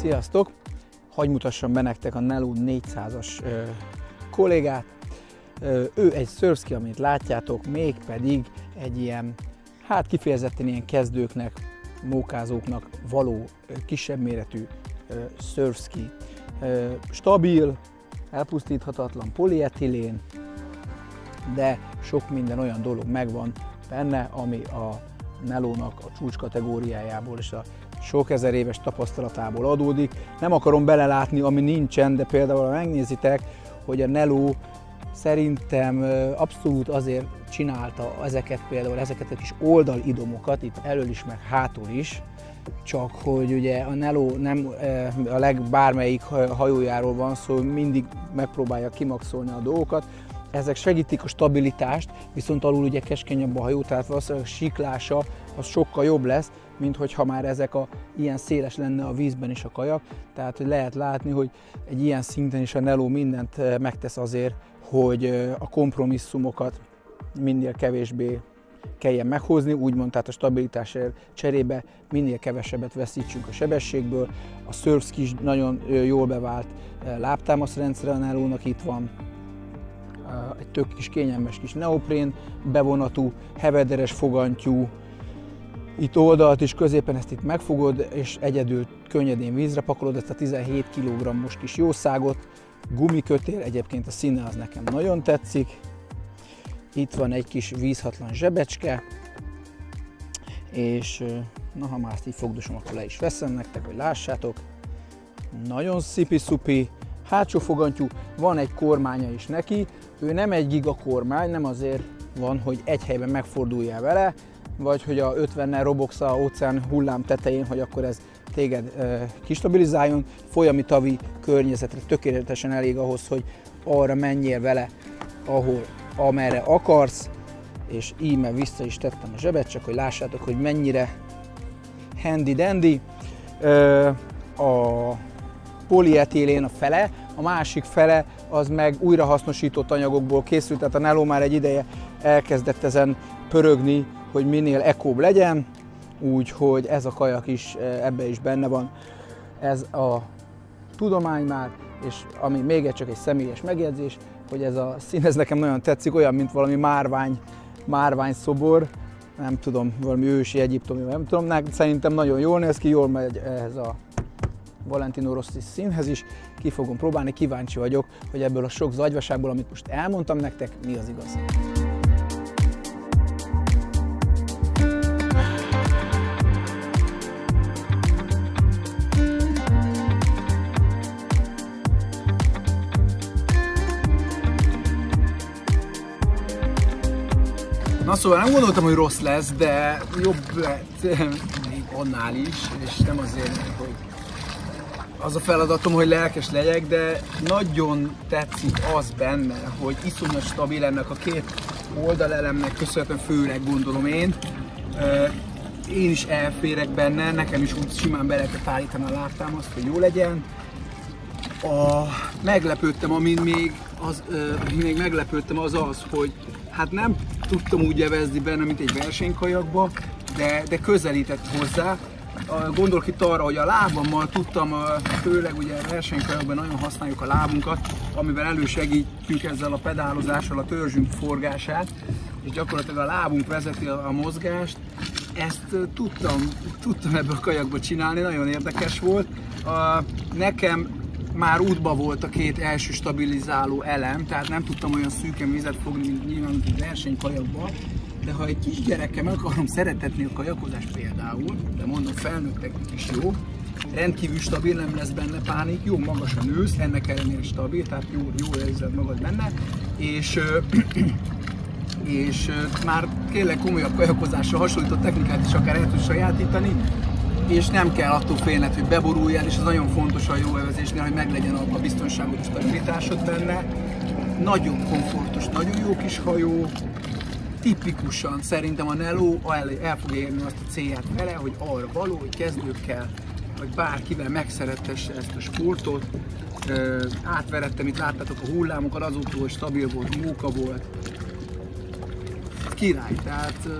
Sziasztok! Hagy mutassam be nektek a Nelu 400-as ö, kollégát. Ö, ő egy surfski, amit látjátok, mégpedig egy ilyen, hát kifejezetten ilyen kezdőknek, mókázóknak való ö, kisebb méretű ö. Ö, stabil, elpusztíthatatlan polietilén, de sok minden olyan dolog megvan benne, ami a Nelónak a csúcs kategóriájából és a sok ezer éves tapasztalatából adódik. Nem akarom belelátni, ami nincsen, de például ha megnézitek, hogy a Neló szerintem abszolút azért csinálta ezeket például ezeket a kis oldalidomokat, itt elől is, meg hátul is, csak hogy ugye a Neló nem a legbármelyik hajójáról van szó, mindig megpróbálja kimaxolni a dolgokat, ezek segítik a stabilitást, viszont alul ugye keskenyebb a hajó, tehát valószínűleg a siklása az sokkal jobb lesz, mint hogyha már ezek a ilyen széles lenne a vízben is a kajak. Tehát hogy lehet látni, hogy egy ilyen szinten is a Nelo mindent eh, megtesz azért, hogy eh, a kompromisszumokat minél kevésbé kelljen meghozni, úgymond, tehát a stabilitásért cserébe minél kevesebbet veszítsünk a sebességből. A surfski is nagyon jól bevált eh, lábtámaszrendszer a Nelónak itt van, egy tök kis kényelmes kis neoprén bevonatú, hevederes fogantyú, itt oldalt is középen ezt itt megfogod, és egyedül könnyedén vízre pakolod ezt a 17 kg-os kis jószágot, gumikötél, egyébként a színe az nekem nagyon tetszik. Itt van egy kis vízhatlan zsebecske, és na ha már ezt így fogdosom, akkor le is veszem nektek, hogy lássátok. Nagyon szipi-szupi, hátsó fogantyú, van egy kormánya is neki, ő nem egy giga kormány, nem azért van, hogy egy helyben megforduljál vele, vagy hogy a 50-nel robogsz a óceán hullám tetején, hogy akkor ez téged e, kistabilizáljon. Folyami tavi környezetre tökéletesen elég ahhoz, hogy arra menjél vele, ahol, amerre akarsz, és íme vissza is tettem a zsebet, csak hogy lássátok, hogy mennyire handy-dandy. E, a polietilén a fele, a másik fele az meg újrahasznosított anyagokból készült, tehát a Nello már egy ideje elkezdett ezen pörögni, hogy minél ekóbb legyen, úgyhogy ez a kajak is eh, ebbe is benne van. Ez a tudomány már, és ami még egy csak egy személyes megjegyzés, hogy ez a szín, ez nekem nagyon tetszik, olyan, mint valami márvány, márvány szobor, nem tudom, valami ősi egyiptomi, nem tudom, szerintem nagyon jól néz ki, jól megy ehhez a Valentino Rossi színhez is, ki fogom próbálni, kíváncsi vagyok, hogy ebből a sok zagyvaságból, amit most elmondtam nektek, mi az igaz. Na szóval nem gondoltam, hogy rossz lesz, de jobb lett még annál is, és nem azért, hogy az a feladatom, hogy lelkes legyek, de nagyon tetszik az benne, hogy iszonyat stabil ennek a két oldalelemnek köszönhetően főleg gondolom én. Én is elférek benne, nekem is úgy simán be lehetett állítani a lábtámaszt, hogy jó legyen. A, meglepődtem, amin még, az, még meglepődtem az az, hogy hát nem tudtam úgy evezni benne, mint egy versenykajakba, de, de közelített hozzá, Gondolok itt arra, hogy a lábammal tudtam, főleg ugye versenykajakban nagyon használjuk a lábunkat, amivel elősegítjük ezzel a pedálozással a törzsünk forgását, és gyakorlatilag a lábunk vezeti a mozgást. Ezt tudtam, tudtam ebből a kajakba csinálni, nagyon érdekes volt. Nekem már útba volt a két első stabilizáló elem, tehát nem tudtam olyan szűken vizet fogni, mint nyilván, mint egy versenykajakban, de ha egy kisgyerekkel meg akarom szeretetni a kajakozást például, de mondom felnőttek is jó, rendkívül stabil, nem lesz benne pánik, jó magas a nősz, ennek ellenére stabil, tehát jó, jó érzed magad benne, és és már tényleg komolyabb kajakozásra hasonlított technikát is akár el tud sajátítani, és nem kell attól félned, hogy beboruljál, és ez nagyon fontos a jó evezésnél, hogy meglegyen a biztonságos stabilitásod benne. Nagyon komfortos, nagyon jó kis hajó, tipikusan szerintem a Nello el, el fog érni azt a célját vele, hogy arra való, hogy kezdőkkel, vagy bárkivel megszerettesse ezt a sportot. Ö, átverettem, itt láttátok a hullámokat, hogy stabil volt, móka volt. Király, tehát uh,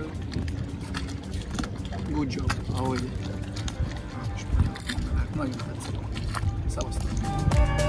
good job, ahogy nagyon tetszik. Szevasztok!